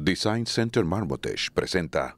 Design Center Marmotesh presenta.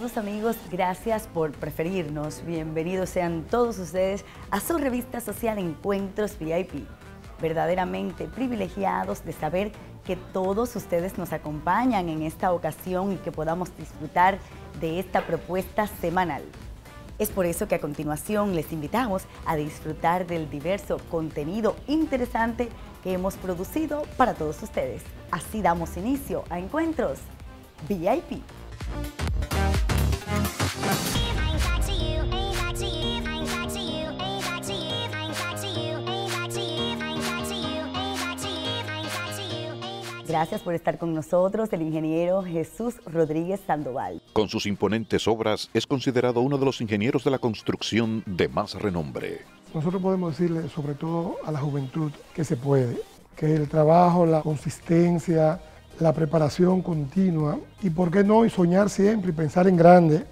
Saludos amigos, gracias por preferirnos. Bienvenidos sean todos ustedes a su revista social Encuentros VIP. Verdaderamente privilegiados de saber que todos ustedes nos acompañan en esta ocasión y que podamos disfrutar de esta propuesta semanal. Es por eso que a continuación les invitamos a disfrutar del diverso contenido interesante que hemos producido para todos ustedes. Así damos inicio a Encuentros VIP. Gracias por estar con nosotros, el ingeniero Jesús Rodríguez Sandoval. Con sus imponentes obras es considerado uno de los ingenieros de la construcción de más renombre. Nosotros podemos decirle, sobre todo a la juventud, que se puede, que el trabajo, la consistencia, la preparación continua y, ¿por qué no?, y soñar siempre y pensar en grande,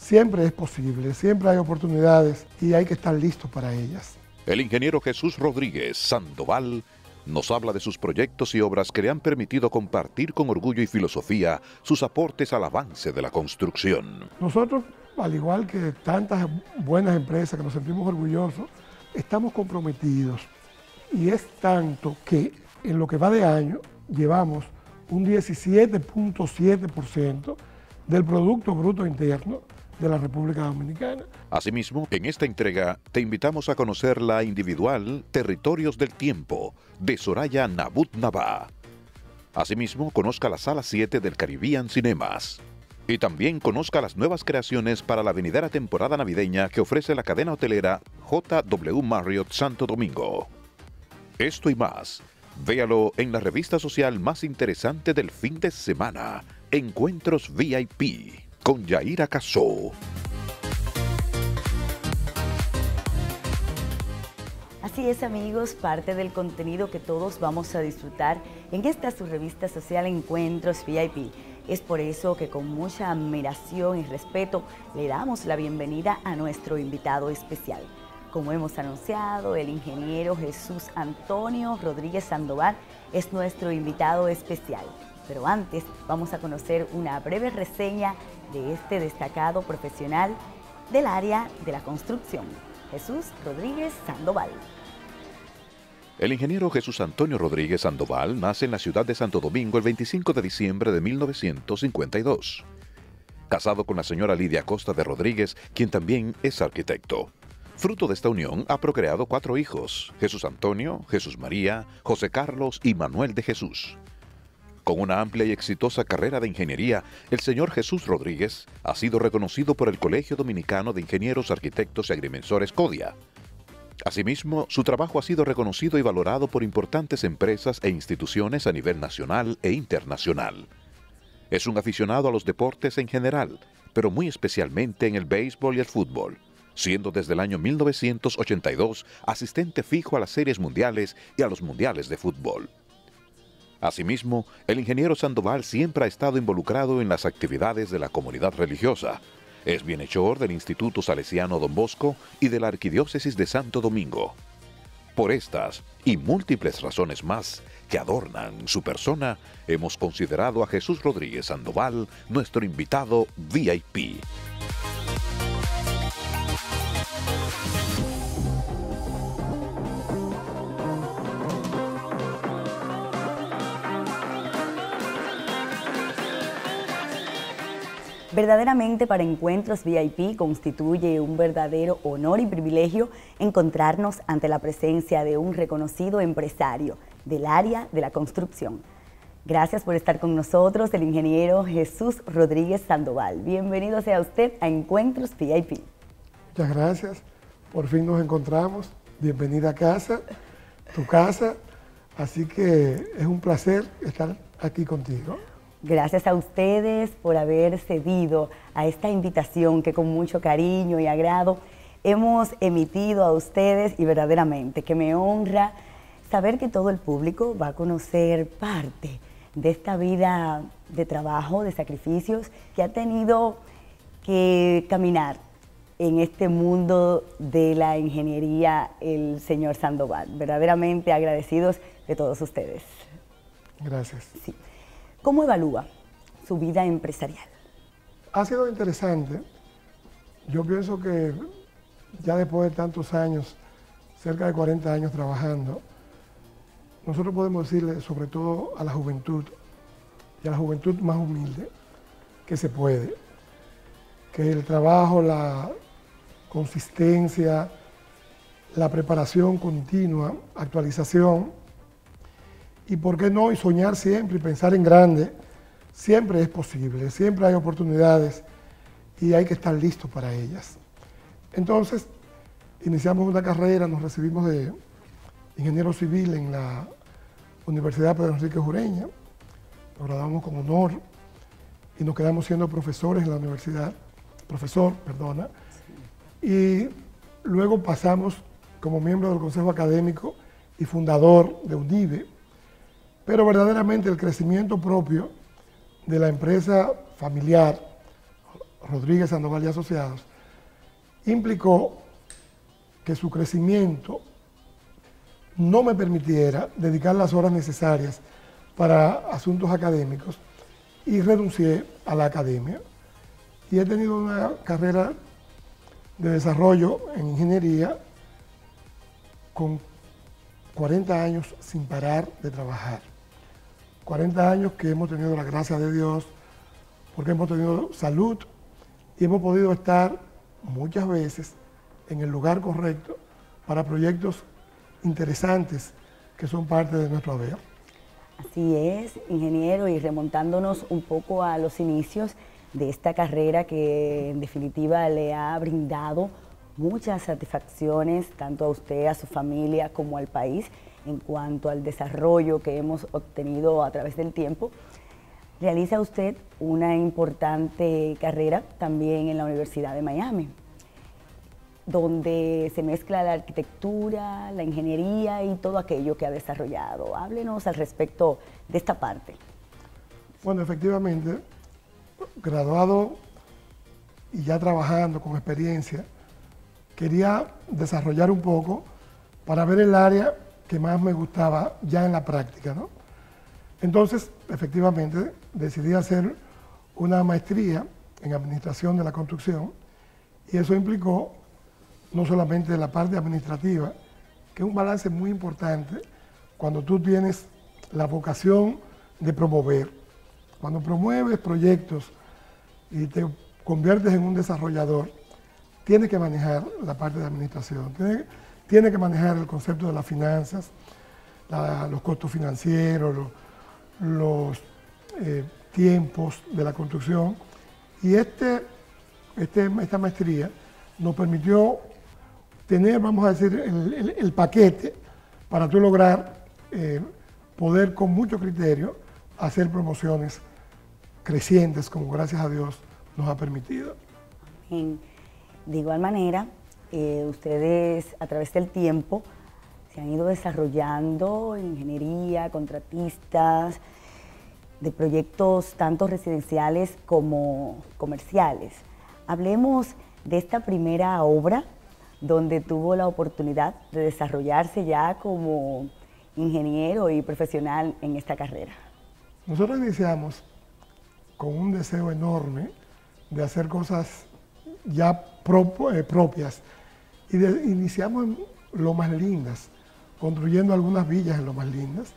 siempre es posible, siempre hay oportunidades y hay que estar listos para ellas. El ingeniero Jesús Rodríguez Sandoval nos habla de sus proyectos y obras que le han permitido compartir con orgullo y filosofía sus aportes al avance de la construcción. Nosotros, al igual que tantas buenas empresas que nos sentimos orgullosos, estamos comprometidos y es tanto que en lo que va de año llevamos un 17.7% del Producto Bruto Interno de la República Dominicana. Asimismo, en esta entrega te invitamos a conocer la individual Territorios del Tiempo de Soraya Nabut Navá. Asimismo, conozca la Sala 7 del Caribbean Cinemas. Y también conozca las nuevas creaciones para la venidera temporada navideña que ofrece la cadena hotelera JW Marriott Santo Domingo. Esto y más, véalo en la revista social más interesante del fin de semana, Encuentros VIP con Yaira Casó. Así es amigos, parte del contenido que todos vamos a disfrutar en esta su revista social Encuentros VIP. Es por eso que con mucha admiración y respeto le damos la bienvenida a nuestro invitado especial. Como hemos anunciado, el ingeniero Jesús Antonio Rodríguez Sandoval es nuestro invitado especial. Pero antes vamos a conocer una breve reseña de este destacado profesional del área de la construcción, Jesús Rodríguez Sandoval. El ingeniero Jesús Antonio Rodríguez Sandoval nace en la ciudad de Santo Domingo el 25 de diciembre de 1952. Casado con la señora Lidia Costa de Rodríguez, quien también es arquitecto. Fruto de esta unión ha procreado cuatro hijos, Jesús Antonio, Jesús María, José Carlos y Manuel de Jesús. Con una amplia y exitosa carrera de ingeniería, el señor Jesús Rodríguez ha sido reconocido por el Colegio Dominicano de Ingenieros, Arquitectos y Agrimensores CODIA, Asimismo, su trabajo ha sido reconocido y valorado por importantes empresas e instituciones a nivel nacional e internacional. Es un aficionado a los deportes en general, pero muy especialmente en el béisbol y el fútbol, siendo desde el año 1982 asistente fijo a las series mundiales y a los mundiales de fútbol. Asimismo, el ingeniero Sandoval siempre ha estado involucrado en las actividades de la comunidad religiosa, es bienhechor del Instituto Salesiano Don Bosco y de la Arquidiócesis de Santo Domingo. Por estas y múltiples razones más que adornan su persona, hemos considerado a Jesús Rodríguez Sandoval nuestro invitado VIP. Verdaderamente para Encuentros VIP constituye un verdadero honor y privilegio encontrarnos ante la presencia de un reconocido empresario del área de la construcción. Gracias por estar con nosotros, el ingeniero Jesús Rodríguez Sandoval. Bienvenido sea usted a Encuentros VIP. Muchas gracias. Por fin nos encontramos. Bienvenida a casa, tu casa. Así que es un placer estar aquí contigo. Gracias a ustedes por haber cedido a esta invitación que con mucho cariño y agrado hemos emitido a ustedes y verdaderamente que me honra saber que todo el público va a conocer parte de esta vida de trabajo, de sacrificios que ha tenido que caminar en este mundo de la ingeniería el señor Sandoval. Verdaderamente agradecidos de todos ustedes. Gracias. Sí. ¿Cómo evalúa su vida empresarial? Ha sido interesante. Yo pienso que ya después de tantos años, cerca de 40 años trabajando, nosotros podemos decirle, sobre todo a la juventud, y a la juventud más humilde, que se puede, que el trabajo, la consistencia, la preparación continua, actualización, y por qué no, y soñar siempre y pensar en grande, siempre es posible, siempre hay oportunidades y hay que estar listos para ellas. Entonces, iniciamos una carrera, nos recibimos de ingeniero civil en la Universidad Pedro Enrique Jureña, nos graduamos con honor y nos quedamos siendo profesores en la universidad, profesor, perdona, y luego pasamos como miembro del Consejo Académico y fundador de UNIBE, pero verdaderamente el crecimiento propio de la empresa familiar Rodríguez Sandoval y Asociados implicó que su crecimiento no me permitiera dedicar las horas necesarias para asuntos académicos y renuncié a la academia. Y he tenido una carrera de desarrollo en ingeniería con 40 años sin parar de trabajar. 40 años que hemos tenido la gracia de Dios, porque hemos tenido salud y hemos podido estar muchas veces en el lugar correcto para proyectos interesantes que son parte de nuestro haber. Así es, ingeniero, y remontándonos un poco a los inicios de esta carrera que en definitiva le ha brindado muchas satisfacciones tanto a usted, a su familia como al país en cuanto al desarrollo que hemos obtenido a través del tiempo. Realiza usted una importante carrera también en la Universidad de Miami, donde se mezcla la arquitectura, la ingeniería y todo aquello que ha desarrollado. Háblenos al respecto de esta parte. Bueno, efectivamente, graduado y ya trabajando con experiencia, quería desarrollar un poco para ver el área que más me gustaba ya en la práctica. ¿no? Entonces, efectivamente, decidí hacer una maestría en administración de la construcción y eso implicó no solamente la parte administrativa, que es un balance muy importante cuando tú tienes la vocación de promover. Cuando promueves proyectos y te conviertes en un desarrollador, tienes que manejar la parte de administración, tiene que manejar el concepto de las finanzas, los costos financieros, los, eh, tiempos de la construcción. Y este, este, esta maestría nos permitió tener, vamos a decir, el, paquete para tú lograr eh, poder con mucho criterio hacer promociones crecientes, como gracias a Dios nos ha permitido. De igual manera, eh, ustedes a través del tiempo se han ido desarrollando en ingeniería, contratistas, de proyectos tanto residenciales como comerciales. Hablemos de esta primera obra donde tuvo la oportunidad de desarrollarse ya como ingeniero y profesional en esta carrera. Nosotros iniciamos con un deseo enorme de hacer cosas ya eh, propias y iniciamos en lo más lindas, construyendo algunas villas en lo más lindas.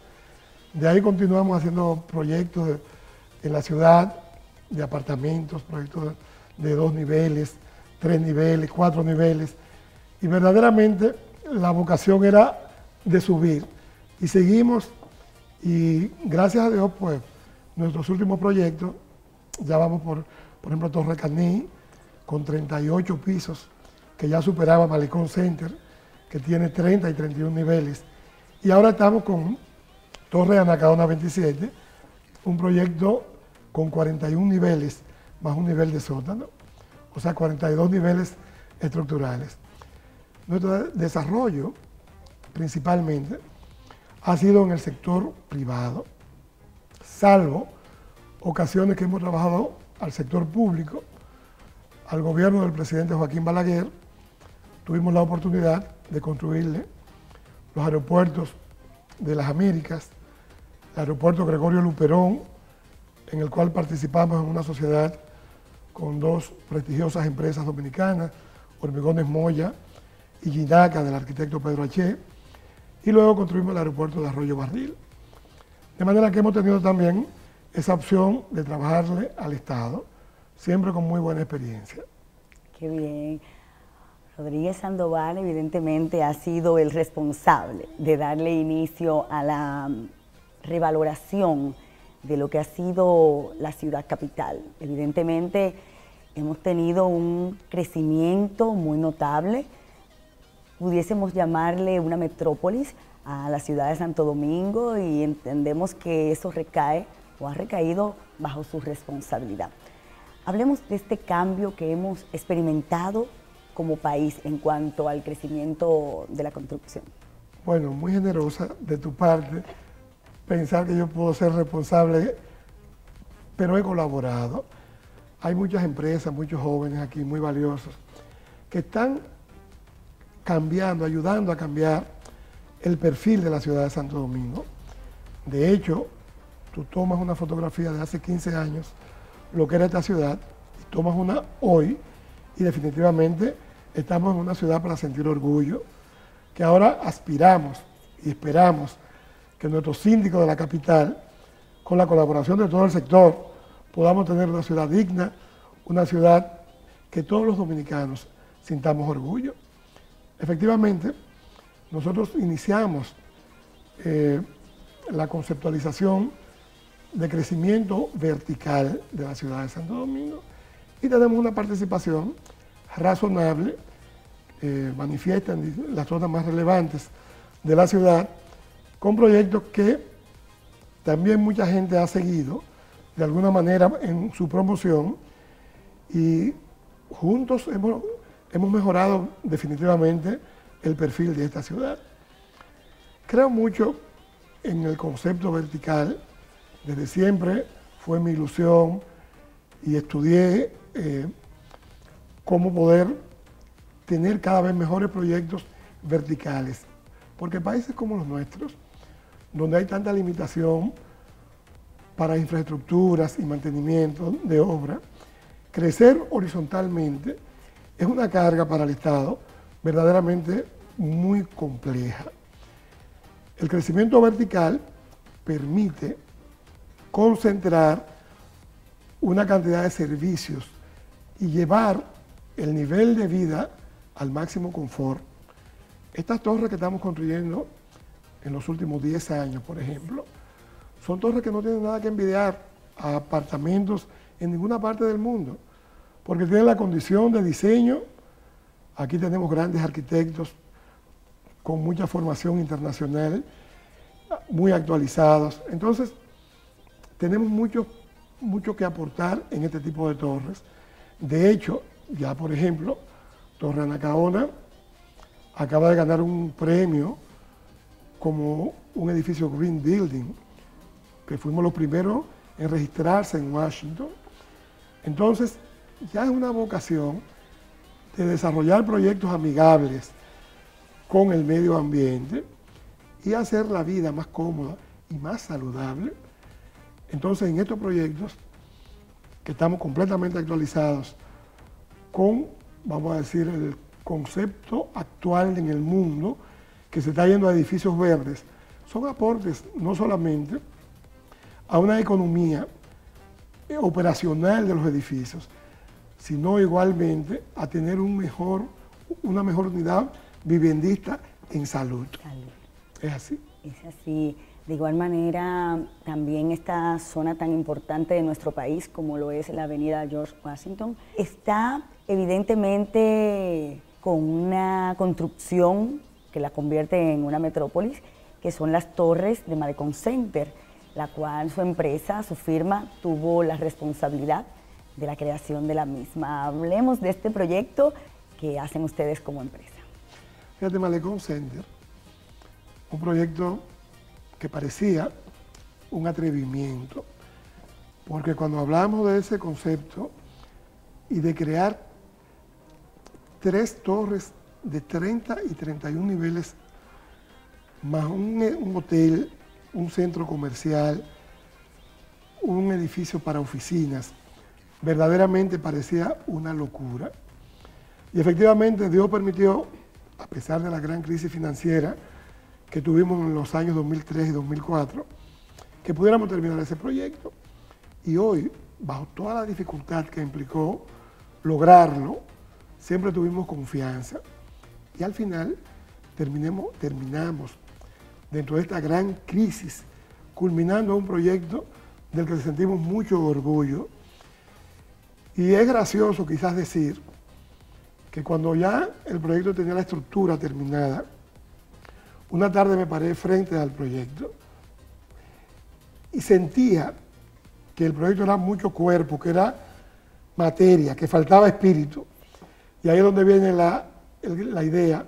De ahí continuamos haciendo proyectos en la ciudad de apartamentos, proyectos de dos niveles, tres niveles, cuatro niveles. Y verdaderamente la vocación era de subir. Y seguimos y gracias a Dios, pues nuestros últimos proyectos, ya vamos por, por ejemplo, Torre Caní, con 38 pisos, que ya superaba Malecón Center, que tiene 30 y 31 niveles. Y ahora estamos con Torre Anacadona 27, un proyecto con 41 niveles más un nivel de sótano, o sea, 42 niveles estructurales. Nuestro desarrollo principalmente ha sido en el sector privado, salvo ocasiones que hemos trabajado al sector público, al gobierno del presidente Joaquín Balaguer, tuvimos la oportunidad de construirle los aeropuertos de las Américas, el aeropuerto Gregorio Luperón, en el cual participamos en una sociedad con dos prestigiosas empresas dominicanas, Hormigones Moya y Ginaca del arquitecto Pedro H. Y luego construimos el aeropuerto de Arroyo Barril. De manera que hemos tenido también esa opción de trabajarle al Estado, siempre con muy buena experiencia. Qué bien. Rodríguez Sandoval evidentemente ha sido el responsable de darle inicio a la mm, revaloración de lo que ha sido la ciudad capital. Evidentemente hemos tenido un crecimiento muy notable, pudiésemos llamarle una metrópolis a la ciudad de Santo Domingo y entendemos que eso recae o ha recaído bajo su responsabilidad. Hablemos de este cambio que hemos experimentado como país en cuanto al crecimiento de la construcción? Bueno, muy generosa de tu parte pensar que yo puedo ser responsable, pero he colaborado. Hay muchas empresas, muchos jóvenes aquí muy valiosos que están cambiando, ayudando a cambiar el perfil de la ciudad de Santo Domingo. De hecho, tú tomas una fotografía de hace 15 años, lo que era esta ciudad, y tomas una hoy, y definitivamente estamos en una ciudad para sentir orgullo, que ahora aspiramos y esperamos que nuestros síndicos de la capital, con la colaboración de todo el sector, podamos tener una ciudad digna, una ciudad que todos los dominicanos sintamos orgullo. Efectivamente, nosotros iniciamos eh, la conceptualización de crecimiento vertical de la ciudad de Santo Domingo y tenemos una participación razonable, eh, manifiestan las zonas más relevantes de la ciudad, con proyectos que también mucha gente ha seguido de alguna manera en su promoción y juntos hemos, hemos mejorado definitivamente el perfil de esta ciudad. Creo mucho en el concepto vertical, desde siempre fue mi ilusión y estudié eh, cómo poder tener cada vez mejores proyectos verticales. Porque países como los nuestros, donde hay tanta limitación para infraestructuras y mantenimiento de obra, crecer horizontalmente es una carga para el Estado verdaderamente muy compleja. El crecimiento vertical permite concentrar una cantidad de servicios y llevar el nivel de vida al máximo confort. Estas torres que estamos construyendo en los últimos 10 años, por ejemplo, son torres que no tienen nada que envidiar a apartamentos en ninguna parte del mundo, porque tienen la condición de diseño. Aquí tenemos grandes arquitectos con mucha formación internacional, muy actualizados. Entonces, tenemos mucho, mucho que aportar en este tipo de torres. De hecho, ya, por ejemplo, Torre Anacaona acaba de ganar un premio como un edificio Green Building, que fuimos los primeros en registrarse en Washington. Entonces, ya es una vocación de desarrollar proyectos amigables con el medio ambiente y hacer la vida más cómoda y más saludable. Entonces, en estos proyectos, que estamos completamente actualizados con, vamos a decir, el concepto actual en el mundo que se está yendo a edificios verdes, son aportes no solamente a una economía operacional de los edificios, sino igualmente a tener un mejor, una mejor unidad viviendista en salud. ¿Es así? Es así. De igual manera, también esta zona tan importante de nuestro país, como lo es la avenida George Washington, está evidentemente con una construcción que la convierte en una metrópolis, que son las torres de Malecon Center. la cual su empresa, su firma, tuvo la responsabilidad de la creación de la misma. Hablemos de este proyecto que hacen ustedes como empresa. Fíjate, Malecón Center, un proyecto que parecía un atrevimiento, porque cuando hablamos de ese concepto y de crear tres torres de 30 y 31 niveles, más un, un hotel, un centro comercial, un edificio para oficinas, verdaderamente parecía una locura. Y efectivamente Dios permitió, a pesar de la gran crisis financiera que tuvimos en los años 2003 y 2004, que pudiéramos terminar ese proyecto. Y hoy, bajo toda la dificultad que implicó lograrlo, siempre tuvimos confianza. Y al final terminemos, terminamos dentro de esta gran crisis, culminando un proyecto del que sentimos mucho orgullo. Y es gracioso quizás decir que cuando ya el proyecto tenía la estructura terminada, una tarde me paré frente al proyecto y sentía que el proyecto era mucho cuerpo, que era materia, que faltaba espíritu. Y ahí es donde viene la, la idea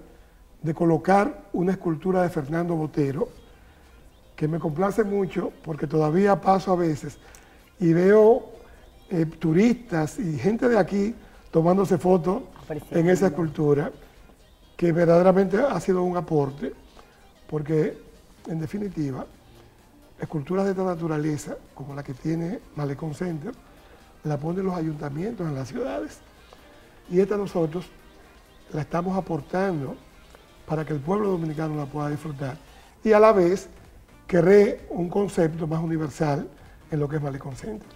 de colocar una escultura de Fernando Botero, que me complace mucho porque todavía paso a veces y veo eh, turistas y gente de aquí tomándose fotos en esa escultura, que verdaderamente ha sido un aporte, porque en definitiva, esculturas de esta naturaleza, como la que tiene Malecón Center, la ponen los ayuntamientos en las ciudades. Y esta nosotros la estamos aportando para que el pueblo dominicano la pueda disfrutar. Y a la vez, cree un concepto más universal en lo que es Malecón Center.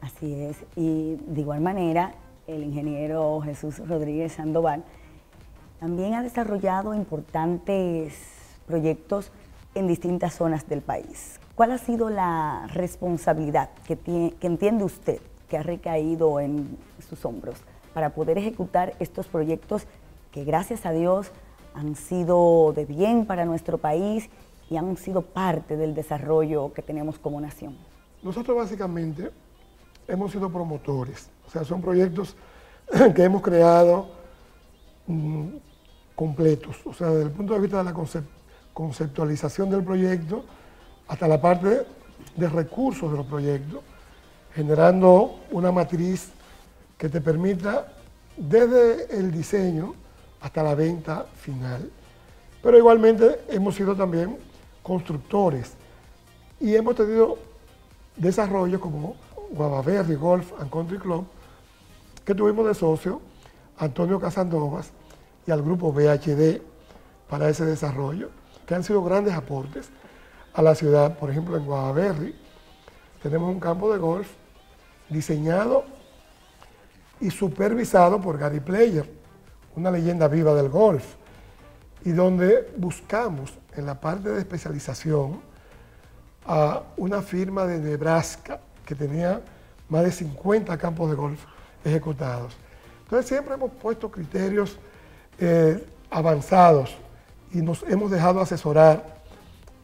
Así es. Y de igual manera, el ingeniero Jesús Rodríguez Sandoval también ha desarrollado importantes proyectos en distintas zonas del país. ¿Cuál ha sido la responsabilidad que, entiende usted que ha recaído en sus hombros para poder ejecutar estos proyectos que gracias a Dios han sido de bien para nuestro país y han sido parte del desarrollo que tenemos como nación? Nosotros básicamente hemos sido promotores, o sea, son proyectos que hemos creado mm, completos, o sea, desde el punto de vista de la conceptualización del proyecto hasta la parte de recursos de los proyectos, generando una matriz que te permita desde el diseño hasta la venta final. Pero igualmente hemos sido también constructores y hemos tenido desarrollos como Guavaberry Golf and Country Club, que tuvimos de socio Antonio Casandovas y al grupo BHD para ese desarrollo, que han sido grandes aportes a la ciudad. Por ejemplo, en Guavaberry tenemos un campo de golf diseñado y supervisado por Gary Player, una leyenda viva del golf, y donde buscamos en la parte de especialización a una firma de Nebraska que tenía más de 50 campos de golf ejecutados. Entonces siempre hemos puesto criterios eh, avanzados y nos hemos dejado asesorar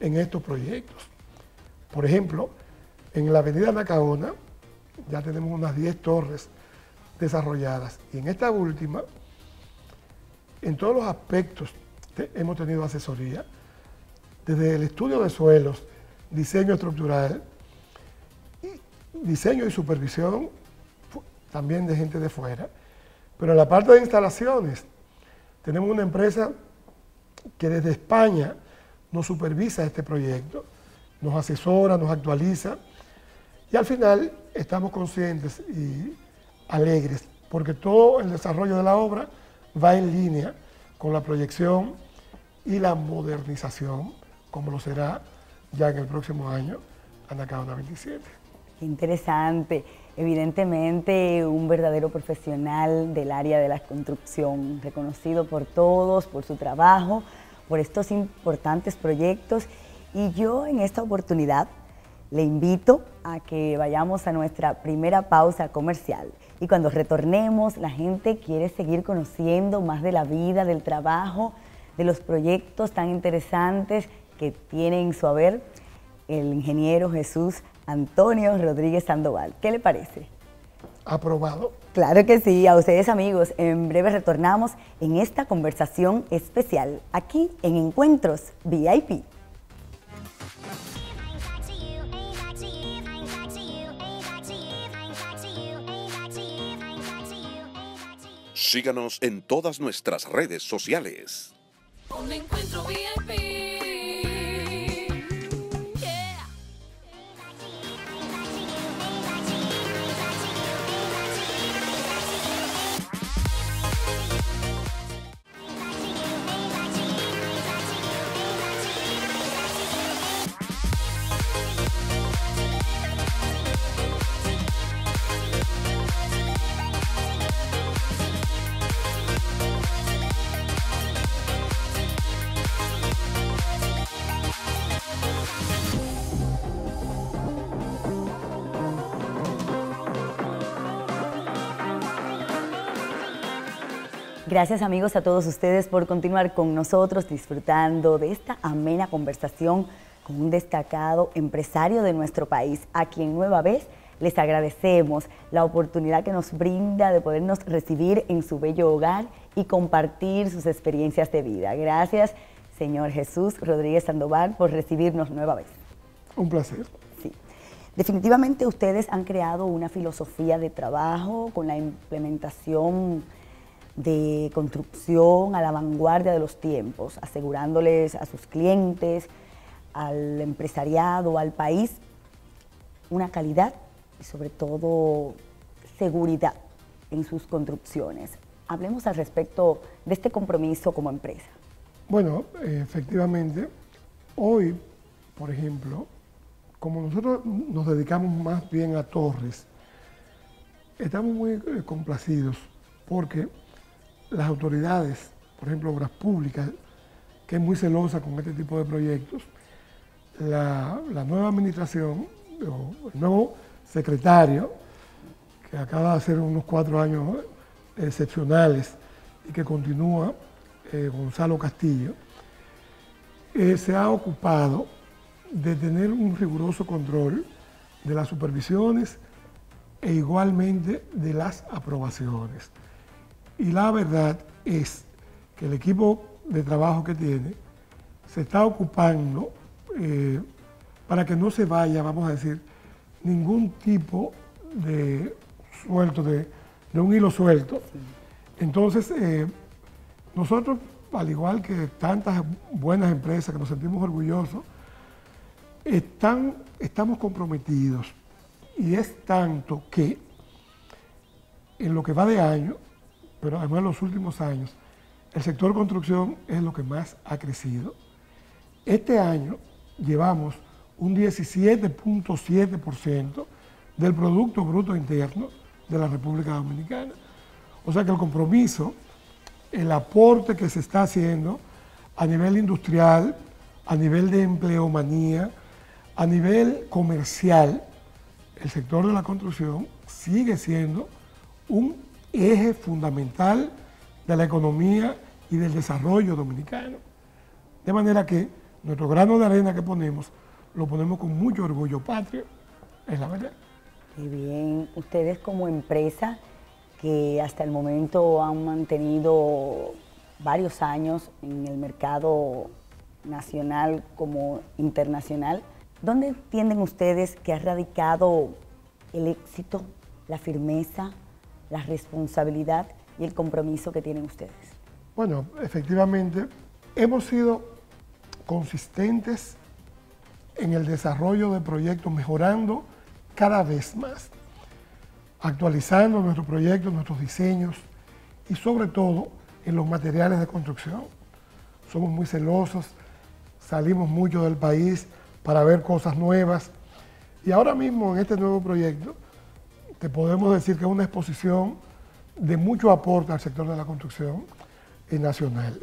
en estos proyectos. Por ejemplo, en la avenida Nacaona ya tenemos unas 10 torres desarrolladas y en esta última en todos los aspectos hemos tenido asesoría, desde el estudio de suelos, diseño estructural, diseño y supervisión también de gente de fuera. Pero en la parte de instalaciones, tenemos una empresa que desde España nos supervisa este proyecto, nos asesora, nos actualiza y al final estamos conscientes y alegres porque todo el desarrollo de la obra va en línea con la proyección y la modernización, como lo será ya en el próximo año, Anacaona 27. Qué interesante. Evidentemente un verdadero profesional del área de la construcción, reconocido por todos, por su trabajo, por estos importantes proyectos. Y yo en esta oportunidad le invito a que vayamos a nuestra primera pausa comercial. Y cuando retornemos, la gente quiere seguir conociendo más de la vida, del trabajo, de los proyectos tan interesantes que tienen su haber. el ingeniero Jesús Antonio Rodríguez Sandoval. ¿Qué le parece? Aprobado. Claro que sí, a ustedes amigos. En breve retornamos en esta conversación especial aquí en Encuentros VIP. Síganos en todas nuestras redes sociales. Un encuentro VIP. Gracias amigos a todos ustedes por continuar con nosotros disfrutando de esta amena conversación con un destacado empresario de nuestro país, a quien nueva vez les agradecemos la oportunidad que nos brinda de podernos recibir en su bello hogar y compartir sus experiencias de vida. Gracias, señor Jesús Rodríguez Sandoval, por recibirnos nueva vez. Un placer. Sí. Definitivamente ustedes han creado una filosofía de trabajo con la implementación de construcción a la vanguardia de los tiempos, asegurándoles a sus clientes, al empresariado, al país, una calidad y sobre todo seguridad en sus construcciones. Hablemos al respecto de este compromiso como empresa. Bueno, efectivamente, hoy, por ejemplo, como nosotros nos dedicamos más bien a torres, estamos muy eh, complacidos porque las autoridades, por ejemplo, obras públicas, que es muy celosa con este tipo de proyectos, la, nueva administración, el nuevo secretario, que acaba de hacer unos cuatro años excepcionales y que continúa, eh, Gonzalo Castillo, eh, se ha ocupado de tener un riguroso control de las supervisiones e igualmente de las aprobaciones. Y la verdad es que el equipo de trabajo que tiene se está ocupando eh, para que no se vaya, vamos a decir, ningún tipo de suelto, de, un hilo suelto. Entonces, eh, nosotros, al igual que tantas buenas empresas que nos sentimos orgullosos, están, estamos comprometidos y es tanto que en lo que va de año pero además en los últimos años, el sector construcción es lo que más ha crecido. Este año llevamos un 17.7% del Producto Bruto Interno de la República Dominicana. O sea que el compromiso, el aporte que se está haciendo a nivel industrial, a nivel de empleomanía, a nivel comercial, el sector de la construcción sigue siendo un eje fundamental de la economía y del desarrollo dominicano. De manera que nuestro grano de arena que ponemos, lo ponemos con mucho orgullo patrio, es la verdad. Muy bien, ustedes como empresa que hasta el momento han mantenido varios años en el mercado nacional como internacional, ¿dónde entienden ustedes que ha radicado el éxito, la firmeza, la responsabilidad y el compromiso que tienen ustedes? Bueno, efectivamente, hemos sido consistentes en el desarrollo de proyectos, mejorando cada vez más, actualizando nuestros proyectos, nuestros diseños y sobre todo en los materiales de construcción. Somos muy celosos, salimos mucho del país para ver cosas nuevas y ahora mismo en este nuevo proyecto te podemos decir que es una exposición de mucho aporte al sector de la construcción nacional.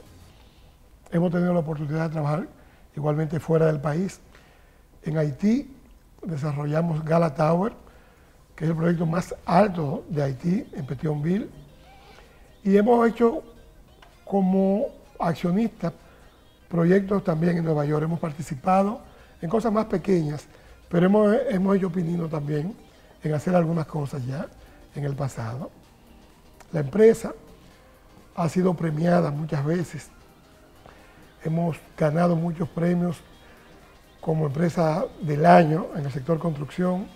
Hemos tenido la oportunidad de trabajar igualmente fuera del país. En Haití desarrollamos Gala Tower, que es el proyecto más alto de Haití, en Petionville. Y hemos hecho como accionistas proyectos también en Nueva York. Hemos participado en cosas más pequeñas, pero hemos, hemos hecho opinión también en hacer algunas cosas ya en el pasado. La empresa ha sido premiada muchas veces. Hemos ganado muchos premios como empresa del año en el sector construcción,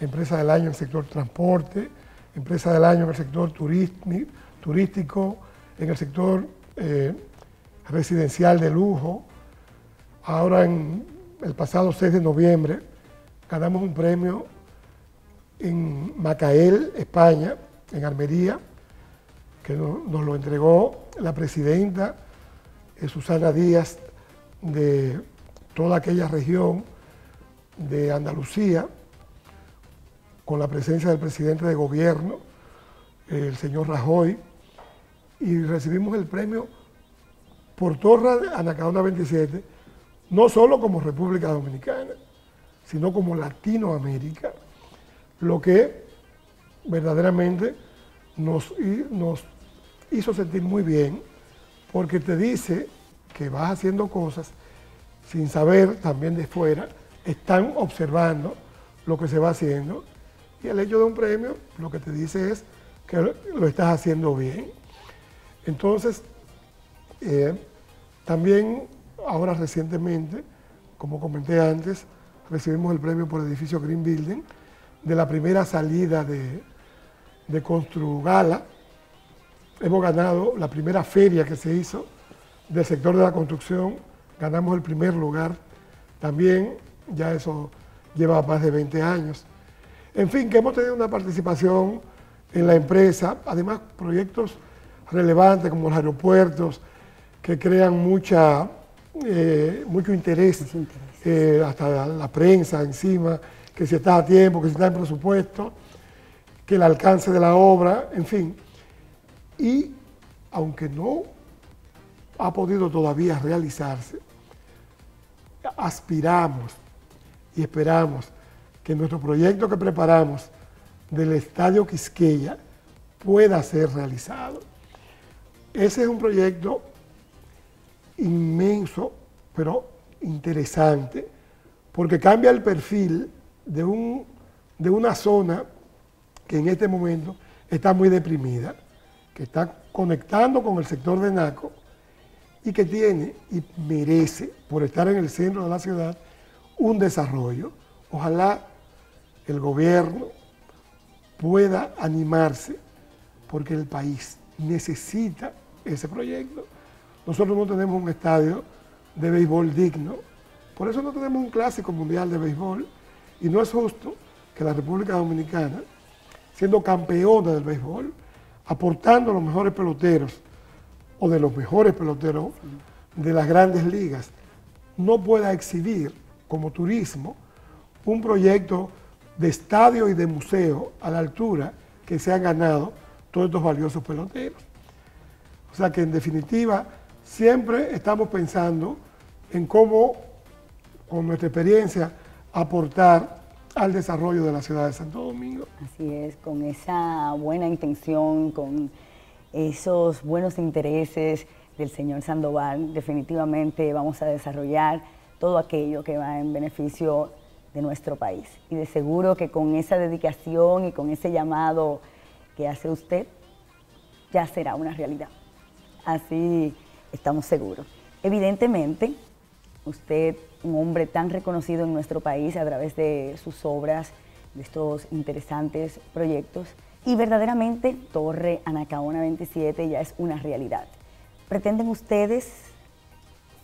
empresa del año en el sector transporte, empresa del año en el sector turístico, en el sector eh, residencial de lujo. Ahora en el pasado 6 de noviembre ganamos un premio en Macael, España, en Almería, que no- nos lo entregó la presidenta eh, Susana Díaz de toda aquella región de Andalucía, con la presencia del presidente de gobierno, el señor Rajoy, y recibimos el premio por Torre de Anacaona 27, no solo como República Dominicana, sino como Latinoamérica, lo que verdaderamente nos, nos hizo sentir muy bien, porque te dice que vas haciendo cosas sin saber también de fuera, están observando lo que se va haciendo y el hecho de un premio lo que te dice es que lo- estás haciendo bien. Entonces, eh, también ahora recientemente, como comenté antes, recibimos el premio por edificio Green Building de la primera salida de, de Construgala. Hemos ganado la primera feria que se hizo del sector de la construcción, ganamos el primer lugar. También ya eso lleva más de 20 años. En fin, que hemos tenido una participación en la empresa, además proyectos relevantes como los aeropuertos, que crean mucha, eh, mucho interés, eh, hasta la, la prensa encima, que si está a tiempo, que si está en presupuesto, que el alcance de la obra, en fin. Y aunque no ha podido todavía realizarse, aspiramos y esperamos que nuestro proyecto que preparamos del Estadio Quisqueya pueda ser realizado. Ese es un proyecto inmenso, pero interesante, porque cambia el perfil de, un, de una zona que en este momento está muy deprimida, que está conectando con el sector de Naco y que tiene y merece, por estar en el centro de la ciudad, un desarrollo. Ojalá el gobierno pueda animarse porque el país necesita ese proyecto. Nosotros no tenemos un estadio de béisbol digno, por eso no tenemos un clásico mundial de béisbol y no es justo que la República Dominicana, siendo campeona del béisbol, aportando los mejores peloteros o de los mejores peloteros de las grandes ligas, no pueda exhibir como turismo un proyecto de estadio y de museo a la altura que se han ganado todos estos valiosos peloteros. O sea que en definitiva siempre estamos pensando en cómo con nuestra experiencia aportar al desarrollo de la ciudad de Santo Domingo. Así es, con esa buena intención, con esos buenos intereses del señor Sandoval, definitivamente vamos a desarrollar todo aquello que va en beneficio de nuestro país. Y de seguro que con esa dedicación y con ese llamado que hace usted, ya será una realidad. Así estamos seguros. Evidentemente, usted, un hombre tan reconocido en nuestro país a través de sus obras, de estos interesantes proyectos, y verdaderamente Torre Anacaona 27 ya es una realidad. ¿Pretenden ustedes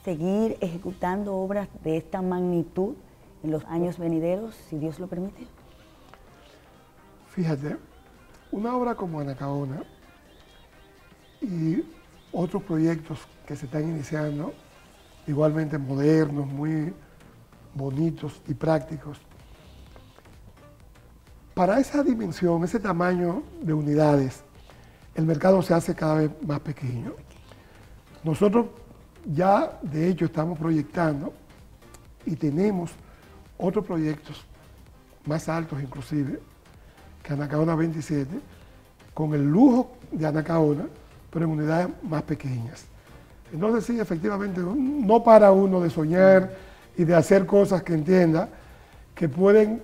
seguir ejecutando obras de esta magnitud en los años venideros, si Dios lo permite? Fíjate, una obra como Anacaona y otros proyectos que se están iniciando, igualmente modernos, muy bonitos y prácticos, para esa dimensión, ese tamaño de unidades, el mercado se hace cada vez más pequeño. Nosotros ya, de hecho, estamos proyectando y tenemos otros proyectos más altos inclusive, que Anacaona 27, con el lujo de Anacaona, pero en unidades más pequeñas. Entonces sí, efectivamente, no para uno de soñar y de hacer cosas que entienda que pueden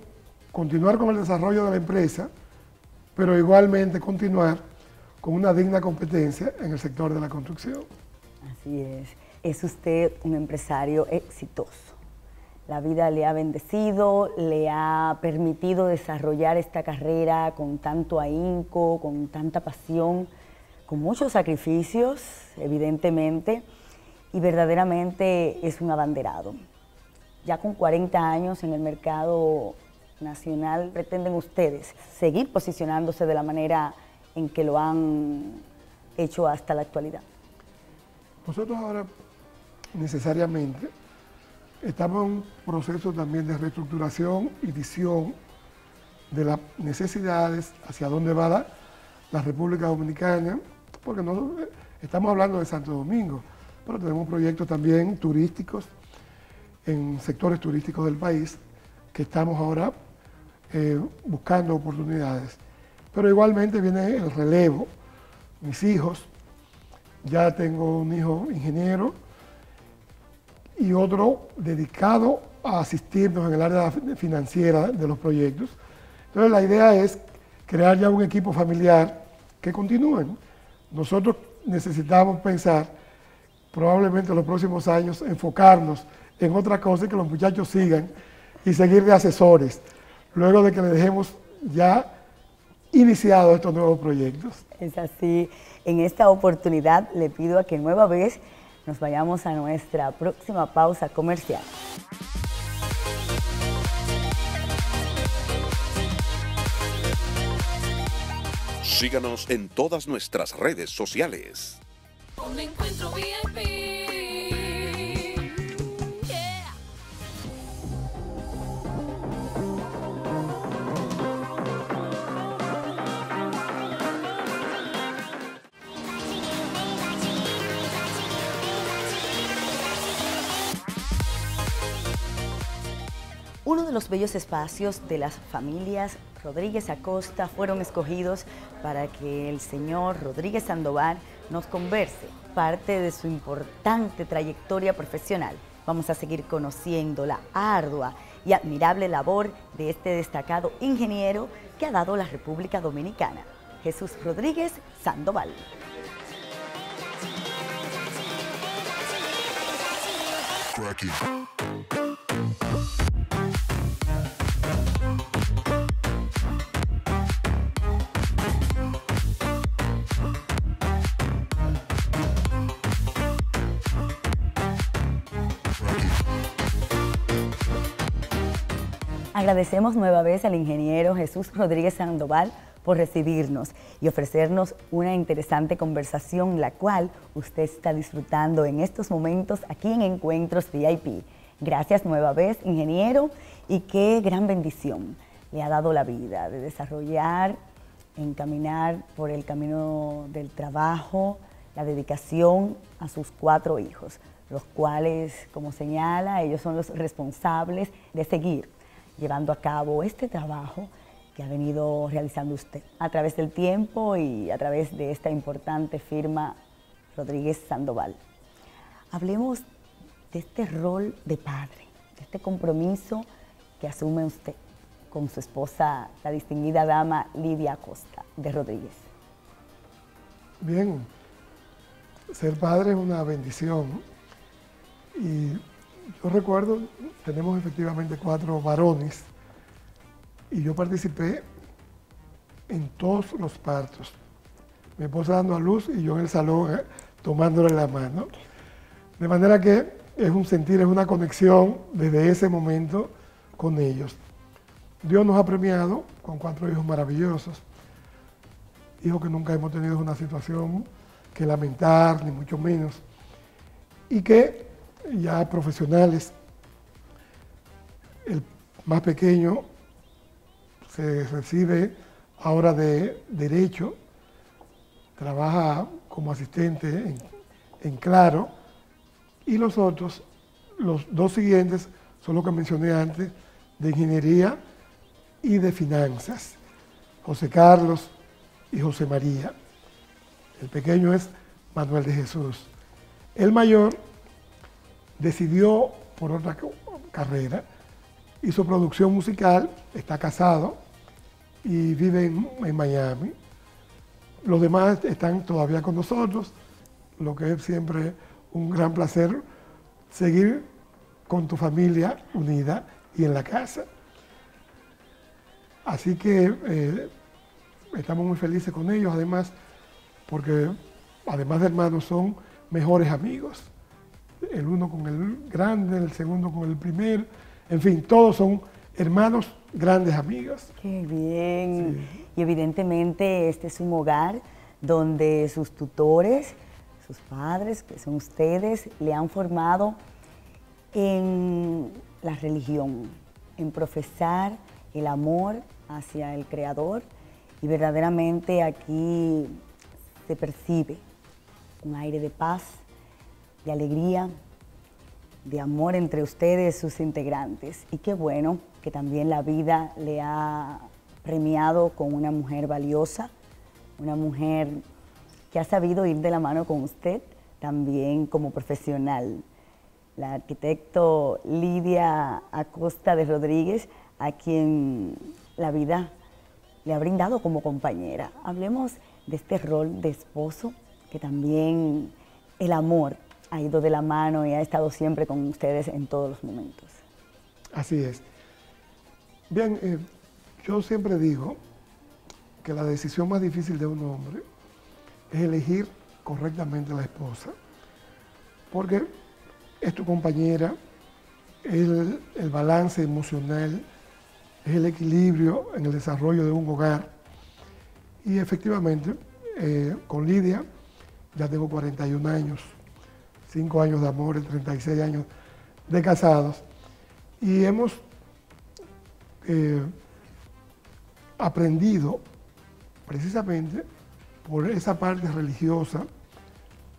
continuar con el desarrollo de la empresa, pero igualmente continuar con una digna competencia en el sector de la construcción. Así es. Es usted un empresario exitoso. La vida le ha bendecido, le ha permitido desarrollar esta carrera con tanto ahínco, con tanta pasión, con muchos sacrificios, evidentemente, y verdaderamente es un abanderado. Ya con 40 años en el mercado nacional, pretenden ustedes seguir posicionándose de la manera en que lo han hecho hasta la actualidad. Nosotros ahora necesariamente estamos en un proceso también de reestructuración y visión de las necesidades, hacia dónde va la, República Dominicana, porque no, estamos hablando de Santo Domingo, pero tenemos proyectos también turísticos en sectores turísticos del país que estamos ahora eh, buscando oportunidades. Pero igualmente viene el relevo. Mis hijos, ya tengo un hijo ingeniero y otro dedicado a asistirnos en el área financiera de los proyectos. Entonces la idea es crear ya un equipo familiar que continúe. Nosotros necesitamos pensar, probablemente en los próximos años, enfocarnos en otra cosa y que los muchachos sigan y seguir de asesores, luego de que le dejemos ya iniciado estos nuevos proyectos. Es así. En esta oportunidad le pido a que nueva vez nos vayamos a nuestra próxima pausa comercial. Síganos en todas nuestras redes sociales. Uno de los bellos espacios de las familias Rodríguez Acosta fueron escogidos para que el señor Rodríguez Sandoval nos converse parte de su importante trayectoria profesional. Vamos a seguir conociendo la ardua y admirable labor de este destacado ingeniero que ha dado la República Dominicana, Jesús Rodríguez Sandoval. Agradecemos nueva vez al ingeniero Jesús Rodríguez Sandoval por recibirnos y ofrecernos una interesante conversación, la cual usted está disfrutando en estos momentos aquí en Encuentros VIP. Gracias nueva vez, ingeniero, y qué gran bendición le ha dado la vida de desarrollar, encaminar por el camino del trabajo, la dedicación a sus cuatro hijos, los cuales, como señala, ellos son los responsables de seguir llevando a cabo este trabajo que ha venido realizando usted a través del tiempo y a través de esta importante firma Rodríguez Sandoval. Hablemos de este rol de padre, de este compromiso que asume usted con su esposa, la distinguida dama Lidia Acosta de Rodríguez. Bien, ser padre es una bendición y yo recuerdo, tenemos efectivamente cuatro varones y yo participé en todos los partos. Mi esposa dando a luz y yo en el salón eh, tomándole la mano. De manera que es un sentir, es una conexión desde ese momento con ellos. Dios nos ha premiado con cuatro hijos maravillosos, hijos que nunca hemos tenido una situación que lamentar, ni mucho menos, y que ya profesionales. El más pequeño se recibe ahora de Derecho, trabaja como asistente en, Claro, y los otros, los dos siguientes, son los que mencioné antes, de Ingeniería y de Finanzas, José Carlos y José María. El pequeño es Manuel de Jesús. El mayor decidió, por otra, carrera. Hizo producción musical, está casado y vive en, Miami. Los demás están todavía con nosotros, lo que es siempre un gran placer seguir con tu familia unida y en la casa. Así que eh, estamos muy felices con ellos, además, porque además de hermanos son mejores amigos. El uno con el grande, el segundo con el primer, en fin, todos son hermanos, grandes amigos. Qué bien. Y evidentemente este es un hogar donde sus tutores, sus padres, que son ustedes, le han formado en la religión, en profesar el amor hacia el Creador y verdaderamente aquí se percibe un aire de paz, de alegría, de amor entre ustedes, sus integrantes. Y qué bueno que también la vida le ha premiado con una mujer valiosa, una mujer que ha sabido ir de la mano con usted también como profesional. La arquitecto Lidia Acosta de Rodríguez, a quien la vida le ha brindado como compañera. Hablemos de este rol de esposo, que también el amor ha ido de la mano y ha estado siempre con ustedes en todos los momentos. Así es. Bien, eh, yo siempre digo que la decisión más difícil de un hombre es elegir correctamente la esposa, porque es tu compañera, el, el balance emocional, es el equilibrio en el desarrollo de un hogar. Y efectivamente, eh, con Lidia ya tengo 41 años, 5 años de amor y 36 años de casados. Y hemos eh, aprendido precisamente por esa parte religiosa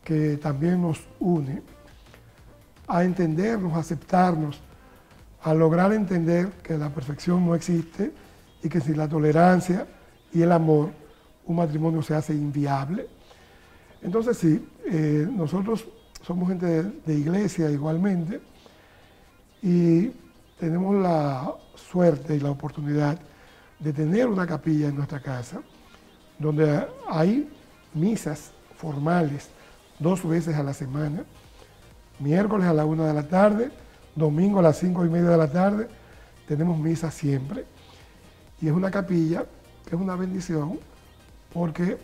que también nos une, a entendernos, a aceptarnos, a lograr entender que la perfección no existe y que sin la tolerancia y el amor un matrimonio se hace inviable. Entonces sí, eh, nosotros somos gente de, iglesia igualmente y tenemos la suerte y la oportunidad de tener una capilla en nuestra casa donde hay misas formales dos veces a la semana, miércoles a la una de la tarde, domingo a las cinco y media de la tarde, tenemos misa siempre. Y es una capilla que es una bendición porque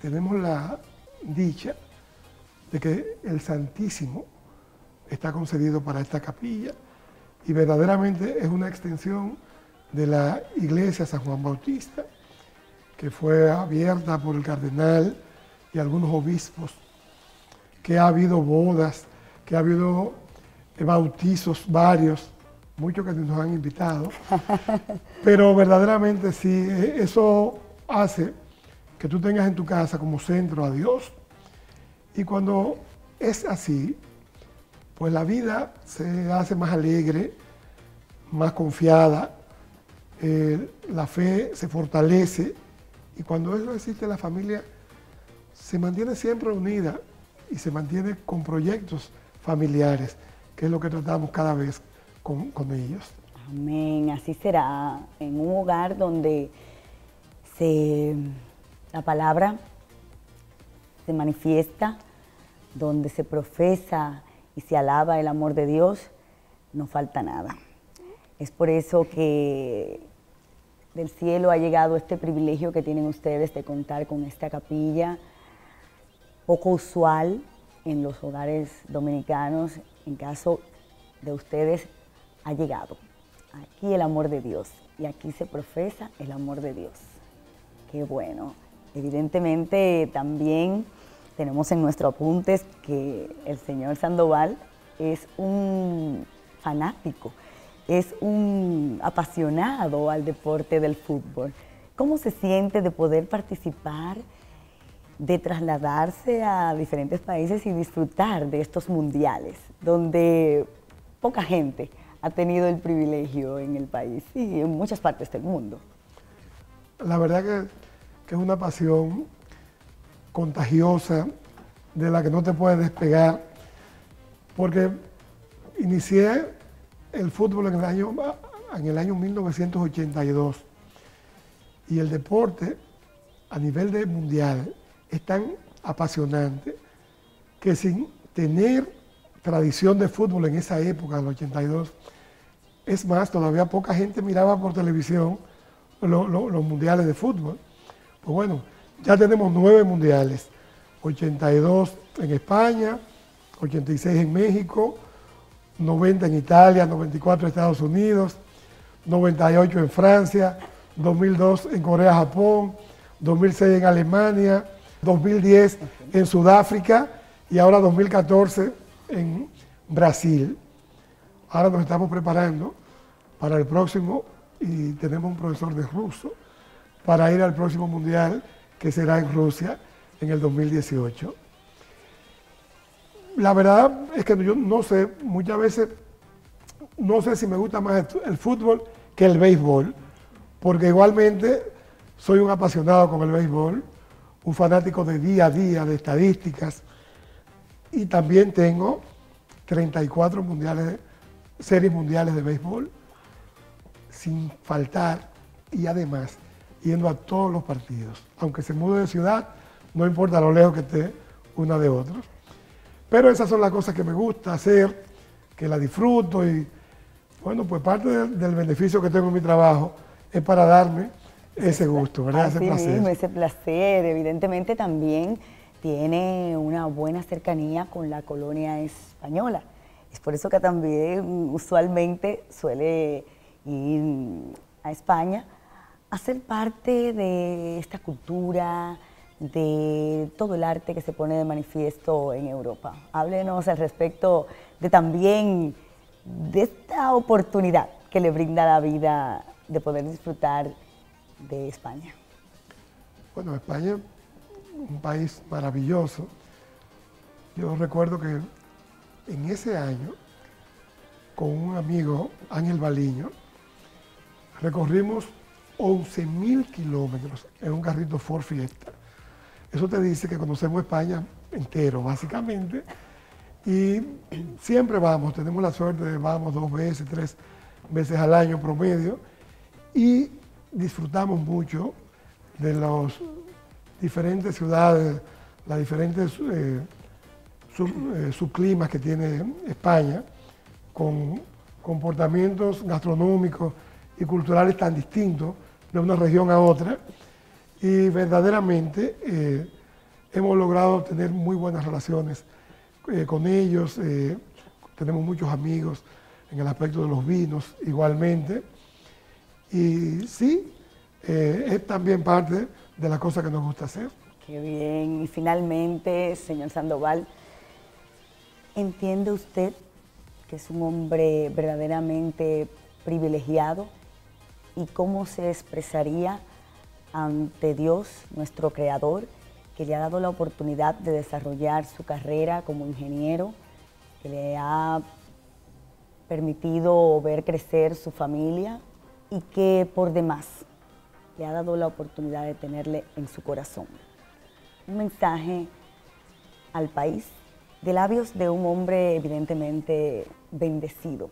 tenemos la dicha de que el Santísimo está concedido para esta capilla y verdaderamente es una extensión de la iglesia San Juan Bautista que fue abierta por el cardenal y algunos obispos, que ha habido bodas, que ha habido bautizos varios, muchos que nos han invitado, pero verdaderamente sí, e, eso hace que tú tengas en tu casa como centro a Dios. Y cuando es así, pues la vida se hace más alegre, más confiada, eh, la fe se fortalece y cuando eso existe la familia se mantiene siempre unida y se mantiene con proyectos familiares, que es lo que tratamos cada vez con, con ellos. Amén, así será en un hogar donde se, la palabra se manifiesta, donde se profesa y se alaba el amor de Dios, no falta nada. Es por eso que del cielo ha llegado este privilegio que tienen ustedes de contar con esta capilla, poco usual en los hogares dominicanos, en caso de ustedes, ha llegado. Aquí el amor de Dios y aquí se profesa el amor de Dios. Qué bueno. Evidentemente también tenemos en nuestro apuntes que el señor Sandoval es un fanático, es un apasionado al deporte del fútbol. ¿Cómo se siente de poder participar, de trasladarse a diferentes países y disfrutar de estos mundiales, donde poca gente ha tenido el privilegio en el país y en muchas partes del mundo? La verdad que, que es una pasión contagiosa de la que no te puedes despegar, porque inicié el fútbol en el año, en el año 1982 y el deporte a nivel de mundial es tan apasionante que sin tener tradición de fútbol en esa época, del 82, es más, todavía poca gente miraba por televisión lo- lo- los mundiales de fútbol. Pues bueno, ya tenemos nueve mundiales, 82 en España, 86 en México, 90 en Italia, 94 en Estados Unidos, 98 en Francia, 2002 en Corea, Japón, 2006 en Alemania, 2010 en Sudáfrica y ahora 2014 en Brasil. Ahora nos estamos preparando para el próximo y tenemos un profesor de ruso para ir al próximo mundial que será en Rusia en el 2018. La verdad es que yo no sé, muchas veces no sé si me gusta más el, fútbol que el béisbol, porque igualmente soy un apasionado con el béisbol, un fanático de día a día, de estadísticas, y también tengo 34 mundiales, series mundiales de béisbol, sin faltar, y además yendo a todos los partidos. Aunque se mude de ciudad, no importa lo lejos que esté una de otros. Pero esas son las cosas que me gusta hacer, que las disfruto y bueno, pues parte del, del beneficio que tengo en mi trabajo es para darme ese gusto, ¿verdad? Ese Así placer. mismo, ese placer. Evidentemente también tiene una buena cercanía con la colonia española. Es por eso que también usualmente suele ir a España a ser parte de esta cultura, de todo el arte que se pone de manifiesto en Europa. Háblenos al respecto de también de esta oportunidad que le brinda la vida de poder disfrutar de España. Bueno, España, un país maravilloso. Yo recuerdo que en ese año, con un amigo, Ángel Baliño, recorrimos 11.000 kilómetros en un carrito Ford Fiesta. Eso te dice que conocemos España entero, básicamente. Y siempre vamos, tenemos la suerte de vamos dos veces, tres veces al año promedio. Y disfrutamos mucho de las diferentes ciudades, las diferentes eh, eh, subclimas que tiene España, con comportamientos gastronómicos y culturales tan distintos de una región a otra. Y verdaderamente eh, hemos logrado tener muy buenas relaciones eh, con ellos. eh, tenemos muchos amigos en el aspecto de los vinos igualmente. Y sí, es también parte de las cosas que nos gusta hacer. Qué bien. Y finalmente, señor Sandoval, ¿entiende usted que es un hombre verdaderamente privilegiado? ¿Y cómo se expresaría ante Dios, nuestro Creador, que le ha dado la oportunidad de desarrollar su carrera como ingeniero, que le ha permitido ver crecer su familia y que por demás le ha dado la oportunidad de tenerle en su corazón? un mensaje al país de labios de un hombre evidentemente bendecido.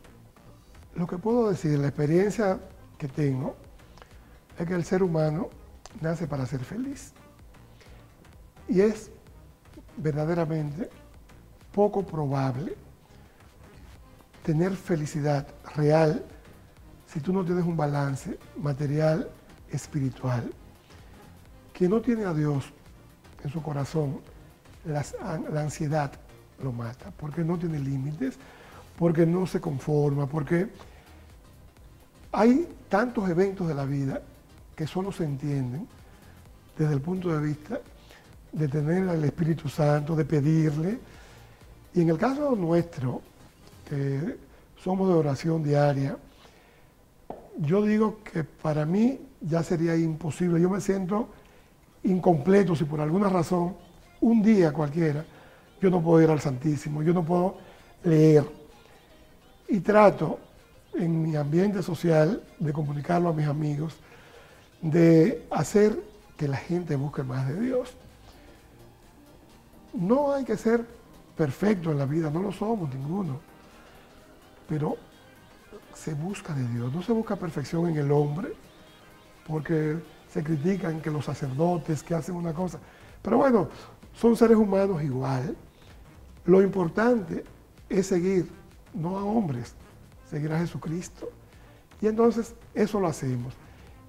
Lo que puedo decir, la experiencia que tengo, es que el ser humano nace para ser feliz. Y es verdaderamente poco probable tener felicidad real si tú no tienes un balance material, espiritual. Quien no tiene a Dios en su corazón, la ansiedad lo mata, porque no tiene límites, porque no se conforma, porque hay tantos eventos de la vida que solo se entienden desde el punto de vista de tener al Espíritu Santo, de pedirle. Y en el caso nuestro, que somos de oración diaria, yo digo que para mí ya sería imposible. Yo me siento incompleto si por alguna razón, un día cualquiera, yo no puedo ir al Santísimo, yo no puedo leer. Y trato en mi ambiente social de comunicarlo a mis amigos, de hacer que la gente busque más de Dios. No hay que ser perfecto en la vida, no lo somos ninguno, pero se busca de Dios, no se busca perfección en el hombre, porque se critican que los sacerdotes que hacen una cosa. Pero bueno, son seres humanos igual. Lo importante es seguir, no a hombres, seguir a Jesucristo. Y entonces eso lo hacemos.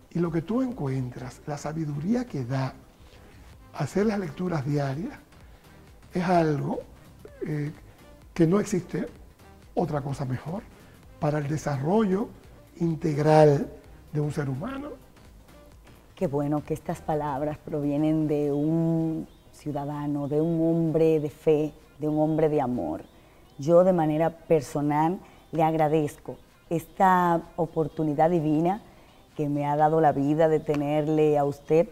Y lo que tú encuentras, la sabiduría que da hacer las lecturas diarias, es algo eh, que no existe otra cosa mejor para el desarrollo integral de un ser humano. Qué bueno que estas palabras provienen de un ciudadano, de un hombre de fe, de un hombre de amor. Yo de manera personal le agradezco esta oportunidad divina que me ha dado la vida de tenerle a usted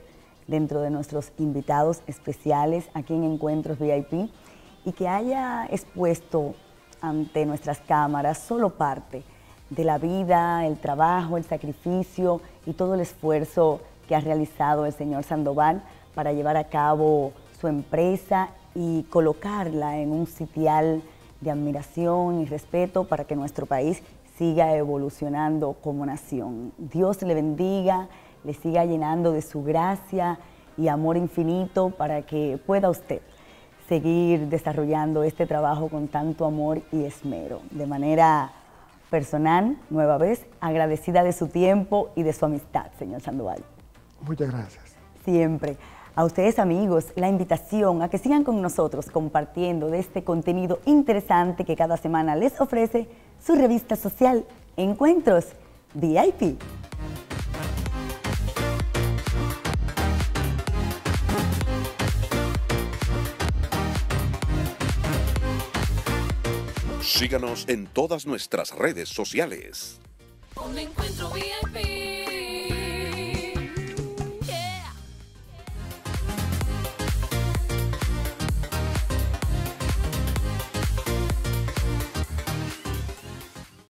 dentro de nuestros invitados especiales aquí en Encuentros VIP y que haya expuesto ante nuestras cámaras solo parte de la vida, el trabajo, el sacrificio y todo el esfuerzo que ha realizado el señor Sandoval para llevar a cabo su empresa y colocarla en un sitial de admiración y respeto para que nuestro país siga evolucionando como nación. Dios le bendiga, le siga llenando de su gracia y amor infinito para que pueda usted seguir desarrollando este trabajo con tanto amor y esmero. De manera personal, nueva vez, agradecida de su tiempo y de su amistad, señor Sandoval. Muchas gracias. Siempre. A ustedes amigos, la invitación a que sigan con nosotros compartiendo de este contenido interesante que cada semana les ofrece su revista social Encuentros VIP. Síganos en todas nuestras redes sociales. Un encuentro VIP.